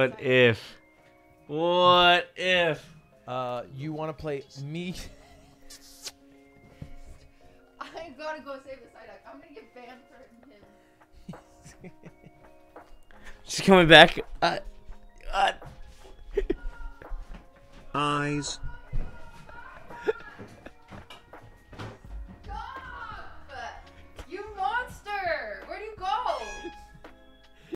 What if? What if? Uh, you want to play me? I gotta go save the Psyduck. I'm gonna get banned for him. She's coming back. Uh, uh. Eyes